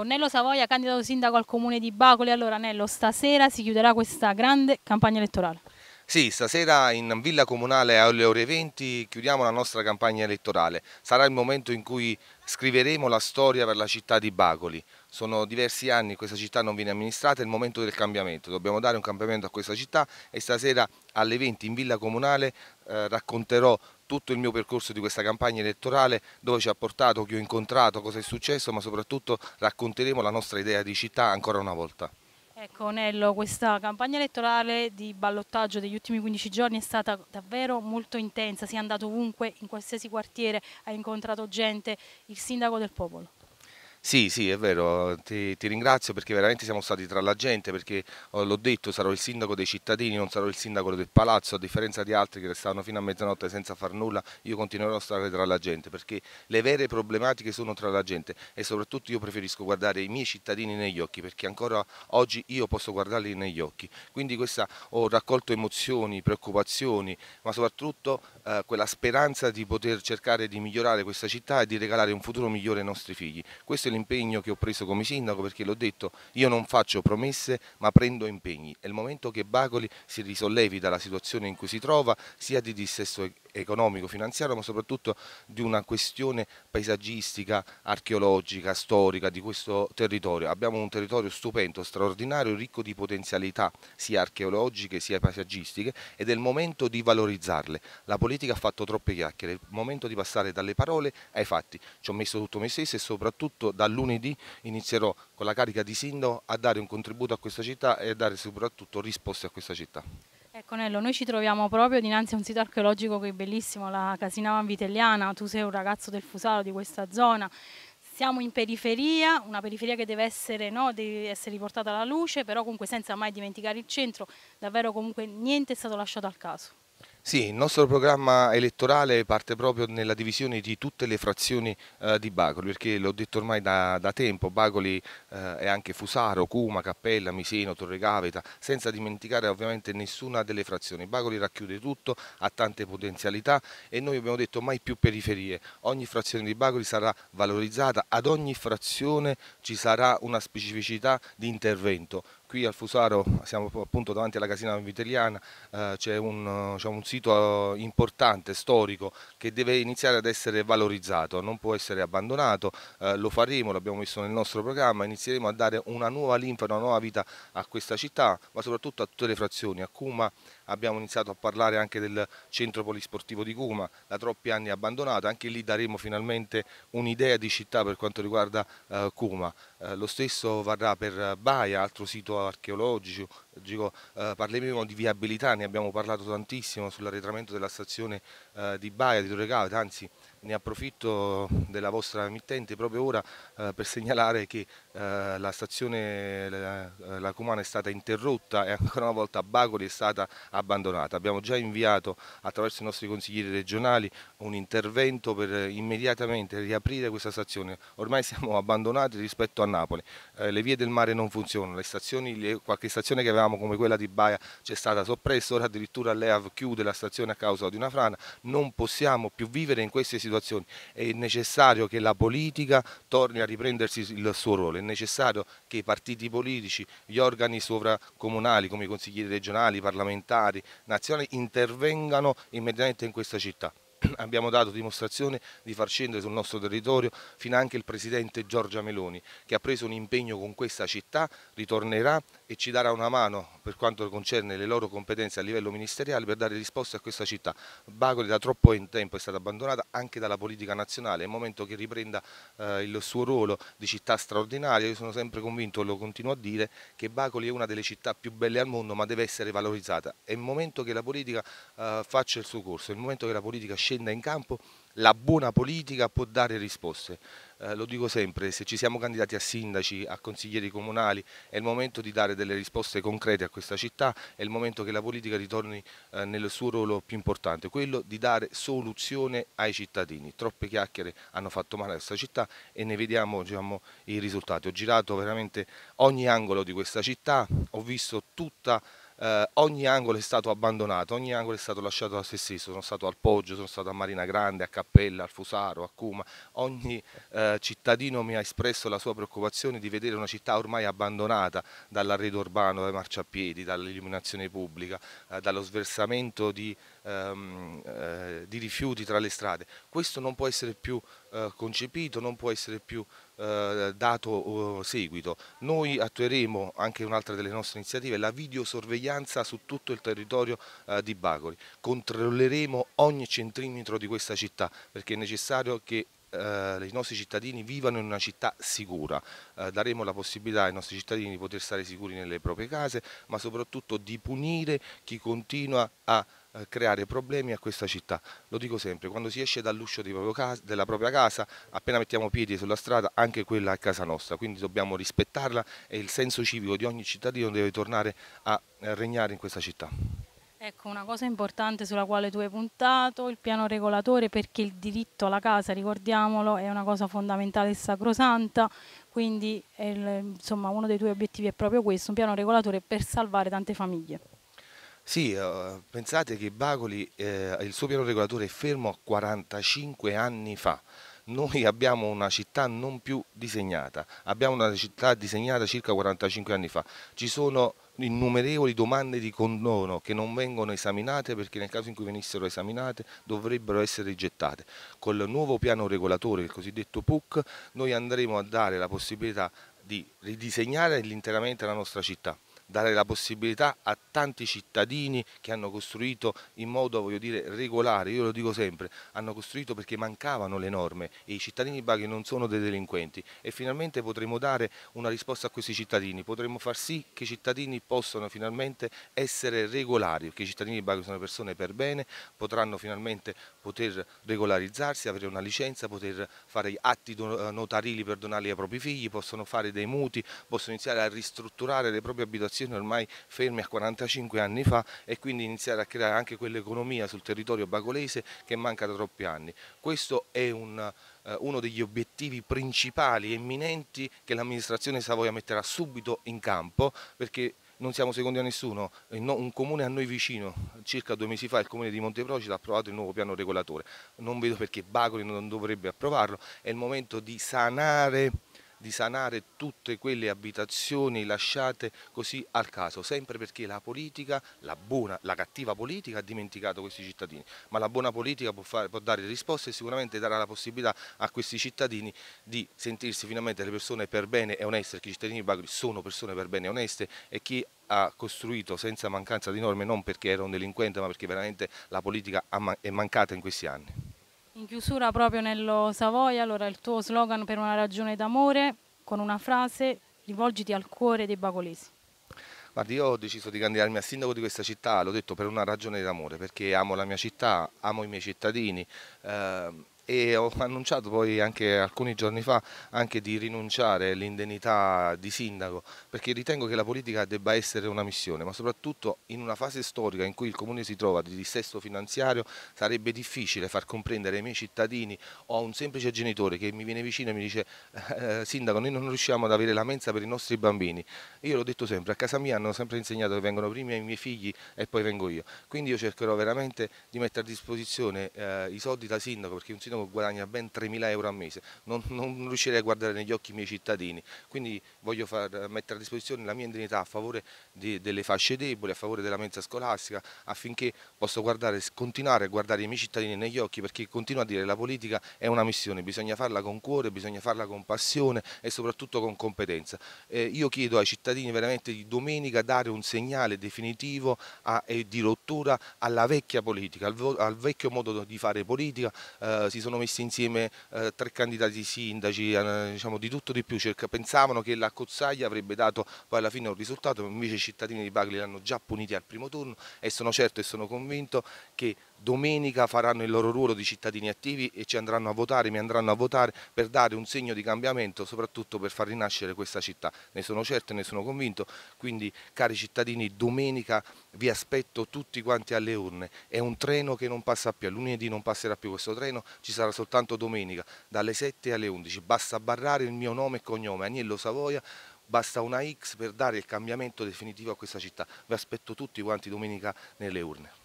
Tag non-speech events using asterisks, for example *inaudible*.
Ecco, Nello Savoia, candidato sindaco al comune di Bacoli. Allora, Nello, stasera si chiuderà questa grande campagna elettorale. Sì, stasera in Villa Comunale alle ore 20 chiudiamo la nostra campagna elettorale. Sarà il momento in cui scriveremo la storia per la città di Bacoli. Sono diversi anni che questa città non viene amministrata, è il momento del cambiamento. Dobbiamo dare un cambiamento a questa città e stasera alle 20 in Villa Comunale eh, racconterò tutto il mio percorso di questa campagna elettorale, dove ci ha portato, chi ho incontrato, cosa è successo, ma soprattutto racconteremo la nostra idea di città ancora una volta. Ecco Nello, questa campagna elettorale di ballottaggio degli ultimi 15 giorni è stata davvero molto intensa, si è andato ovunque, in qualsiasi quartiere, ha incontrato gente, il sindaco del popolo. Sì, sì, è vero, ti, ti, ringrazio perché veramente siamo stati tra la gente, perché oh, l'ho detto, sarò il sindaco dei cittadini, non sarò il sindaco del palazzo, a differenza di altri che restavano fino a mezzanotte senza far nulla, io continuerò a stare tra la gente, perché le vere problematiche sono tra la gente e soprattutto io preferisco guardare i miei cittadini negli occhi, perché ancora oggi io posso guardarli negli occhi. Quindi questa, ho raccolto emozioni, preoccupazioni, ma soprattutto eh, quella speranza di poter cercare di migliorare questa città e di regalare un futuro migliore ai nostri figli. Questo è l'impegno che ho preso come sindaco perché l'ho detto, io non faccio promesse ma prendo impegni. È il momento che Bacoli si risollevi dalla situazione in cui si trova, sia di dissesto economico, finanziario, ma soprattutto di una questione paesaggistica, archeologica, storica di questo territorio. Abbiamo un territorio stupendo, straordinario, ricco di potenzialità sia archeologiche sia paesaggistiche ed è il momento di valorizzarle. La politica ha fatto troppe chiacchiere, è il momento di passare dalle parole ai fatti. Ci ho messo tutto me stesso e soprattutto da lunedì inizierò con la carica di sindaco a dare un contributo a questa città e a dare soprattutto risposte a questa città. Ecco Nello, noi ci troviamo proprio dinanzi a un sito archeologico che è bellissimo, la Casina Vanvitelliana, tu sei un ragazzo del Fusaro di questa zona, siamo in periferia, una periferia che deve essere, no, deve essere riportata alla luce, però comunque senza mai dimenticare il centro, davvero comunque niente è stato lasciato al caso. Sì, il nostro programma elettorale parte proprio nella divisione di tutte le frazioni eh, di Bacoli, perché l'ho detto ormai da, da tempo, Bacoli eh, è anche Fusaro, Cuma, Cappella, Miseno, Torregaveta, senza dimenticare ovviamente nessuna delle frazioni. Bacoli racchiude tutto, ha tante potenzialità e noi abbiamo detto mai più periferie, ogni frazione di Bacoli sarà valorizzata, ad ogni frazione ci sarà una specificità di intervento, qui al Fusaro siamo appunto davanti alla casina vitelliana, eh, c'è un, un, sito eh, importante, storico, che deve iniziare ad essere valorizzato, non può essere abbandonato, eh, lo faremo, l'abbiamo messo nel nostro programma, inizieremo a dare una nuova linfa, una nuova vita a questa città, ma soprattutto a tutte le frazioni, a Cuma abbiamo iniziato a parlare anche del centro polisportivo di Cuma, da troppi anni abbandonato, anche lì daremo finalmente un'idea di città per quanto riguarda eh, Cuma. Eh, lo stesso varrà per Baia, altro sito archeologico, eh, parleremo di viabilità, ne abbiamo parlato tantissimo sull'arretramento della stazione eh, di Baia, di Torrecavete, anzi ne approfitto della vostra emittente proprio ora eh, per segnalare che eh, la stazione la, eh, la Cumana è stata interrotta e ancora una volta Bacoli è stata abbandonata. Abbiamo già inviato attraverso i nostri consiglieri regionali un intervento per immediatamente riaprire questa stazione. Ormai siamo abbandonati rispetto a Napoli, eh, le vie del mare non funzionano, le stazioni, le, qualche stazione che avevamo come quella di Baia c'è stata soppressa, ora addirittura l'EAV chiude la stazione a causa di una frana, non possiamo più vivere in queste situazioni situazioni. È necessario che la politica torni a riprendersi il suo ruolo, è necessario che i partiti politici, gli organi sovracomunali come i consiglieri regionali, parlamentari, nazionali intervengano immediatamente in questa città *clears throat* abbiamo dato dimostrazione di far scendere sul nostro territorio fino anche il Presidente Giorgia Meloni che ha preso un impegno con questa città, ritornerà e ci darà una mano per quanto concerne le loro competenze a livello ministeriale per dare risposte a questa città. Bacoli da troppo tempo è stata abbandonata anche dalla politica nazionale, è il momento che riprenda eh, il suo ruolo di città straordinaria, io sono sempre convinto, lo continuo a dire, che Bacoli è una delle città più belle al mondo ma deve essere valorizzata, è il momento che la politica eh, faccia il suo corso, è il momento che la politica scenda in campo la buona politica può dare risposte. Eh, lo dico sempre, se ci siamo candidati a sindaci, a consiglieri comunali, è il momento di dare delle risposte concrete a questa città, è il momento che la politica ritorni eh, nel suo ruolo più importante, quello di dare soluzione ai cittadini. Troppe chiacchiere hanno fatto male a questa città e ne vediamo diciamo, i risultati. Ho girato veramente ogni angolo di questa città, ho visto tutta eh, ogni angolo è stato abbandonato, ogni angolo è stato lasciato a se stesso, sono stato al Poggio, sono stato a Marina Grande, a Cappella, al Fusaro, a Cuma, ogni eh, cittadino mi ha espresso la sua preoccupazione di vedere una città ormai abbandonata dall'arredo urbano, dai marciapiedi, dall'illuminazione pubblica, eh, dallo sversamento di, ehm, eh, di, rifiuti tra le strade. Questo non può essere più concepito, non può essere più eh, dato seguito. Noi attueremo anche un'altra delle nostre iniziative, la videosorveglianza su tutto il territorio uh, di Bacoli. Controlleremo ogni centimetro di questa città perché è necessario che Uh, i nostri cittadini vivano in una città sicura, uh, daremo la possibilità ai nostri cittadini di poter stare sicuri nelle proprie case, ma soprattutto di punire chi continua a eh, creare problemi a questa città. Lo dico sempre, quando si esce dall'uscio della propria casa, appena mettiamo piedi sulla strada, anche quella è casa nostra, quindi dobbiamo rispettarla e il senso civico di ogni cittadino deve tornare a eh, regnare in questa città. Ecco, una cosa importante sulla quale tu hai puntato, il piano regolatore, perché il diritto alla casa, ricordiamolo, è una cosa fondamentale e sacrosanta, quindi insomma, uno dei tuoi obiettivi è proprio questo, un piano regolatore per salvare tante famiglie. Sì, uh, pensate che Bacoli, eh, il suo piano regolatore è fermo 45 anni fa. Noi abbiamo una città non più disegnata, abbiamo una città disegnata circa 45 anni fa. Ci sono innumerevoli domande di condono che non vengono esaminate perché nel caso in cui venissero esaminate dovrebbero essere rigettate. Col nuovo piano regolatore, il cosiddetto PUC, noi andremo a dare la possibilità di ridisegnare interamente la nostra città dare la possibilità a tanti cittadini che hanno costruito in modo voglio dire, regolare, io lo dico sempre, hanno costruito perché mancavano le norme. E i cittadini baghi non sono dei delinquenti. E finalmente potremo dare una risposta a questi cittadini, potremo far sì che i cittadini possano finalmente essere regolari, perché i cittadini baghi sono persone per bene, potranno finalmente poter regolarizzarsi, avere una licenza, poter fare atti notarili per donarli ai propri figli, possono fare dei muti, possono iniziare a ristrutturare le proprie abitazioni popolazione ormai fermi a 45 anni fa e quindi iniziare a creare anche quell'economia sul territorio bagolese che manca da troppi anni. Questo è un, eh, uno degli obiettivi principali e imminenti che l'amministrazione Savoia metterà subito in campo perché non siamo secondi a nessuno, un comune a noi vicino, circa due mesi fa il comune di Monteprocito ha approvato il nuovo piano regolatore, non vedo perché Bagoli non dovrebbe approvarlo, è il momento di sanare di sanare tutte quelle abitazioni lasciate così al caso, sempre perché la politica, la buona, la cattiva politica ha dimenticato questi cittadini, ma la buona politica può, fare, può dare risposte e sicuramente darà la possibilità a questi cittadini di sentirsi finalmente le persone per bene e oneste, perché i cittadini di Bagri sono persone per bene e oneste e chi ha costruito senza mancanza di norme non perché era un delinquente ma perché veramente la politica è mancata in questi anni. In chiusura proprio nello Savoia, allora il tuo slogan per una ragione d'amore, con una frase, rivolgiti al cuore dei bagolesi. Guardi, io ho deciso di candidarmi a sindaco di questa città, l'ho detto per una ragione d'amore, perché amo la mia città, amo i miei cittadini, eh, e ho annunciato poi anche alcuni giorni fa anche di rinunciare all'indennità di sindaco perché ritengo che la politica debba essere una missione ma soprattutto in una fase storica in cui il comune si trova di dissesto finanziario sarebbe difficile far comprendere ai miei cittadini o a un semplice genitore che mi viene vicino e mi dice eh, sindaco noi non riusciamo ad avere la mensa per i nostri bambini. Io l'ho detto sempre a casa mia hanno sempre insegnato che vengono prima i miei figli e poi vengo io. Quindi io cercherò veramente di mettere a disposizione eh, i soldi da sindaco perché un sindaco guadagna ben 3.000 euro a mese, non, non, riuscirei a guardare negli occhi i miei cittadini, quindi voglio far, mettere a disposizione la mia indennità a favore di, delle fasce deboli, a favore della mensa scolastica, affinché possa guardare, continuare a guardare i miei cittadini negli occhi, perché continuo a dire che la politica è una missione, bisogna farla con cuore, bisogna farla con passione e soprattutto con competenza. Eh, io chiedo ai cittadini veramente di domenica dare un segnale definitivo a, e di rottura alla vecchia politica, al, al vecchio modo di fare politica, eh, si sono sono messi insieme eh, tre candidati sindaci, eh, diciamo di tutto di più, Cerca, pensavano che la Cozzaglia avrebbe dato poi alla fine un risultato, invece i cittadini di Bagli l'hanno già puniti al primo turno e sono certo e sono convinto che domenica faranno il loro ruolo di cittadini attivi e ci andranno a votare, mi andranno a votare per dare un segno di cambiamento, soprattutto per far rinascere questa città. Ne sono certo e ne sono convinto, quindi cari cittadini, domenica vi aspetto tutti quanti alle urne. È un treno che non passa più, lunedì non passerà più questo treno, ci sarà soltanto domenica, dalle 7 alle 11. Basta barrare il mio nome e cognome, Agnello Savoia, basta una X per dare il cambiamento definitivo a questa città. Vi aspetto tutti quanti domenica nelle urne.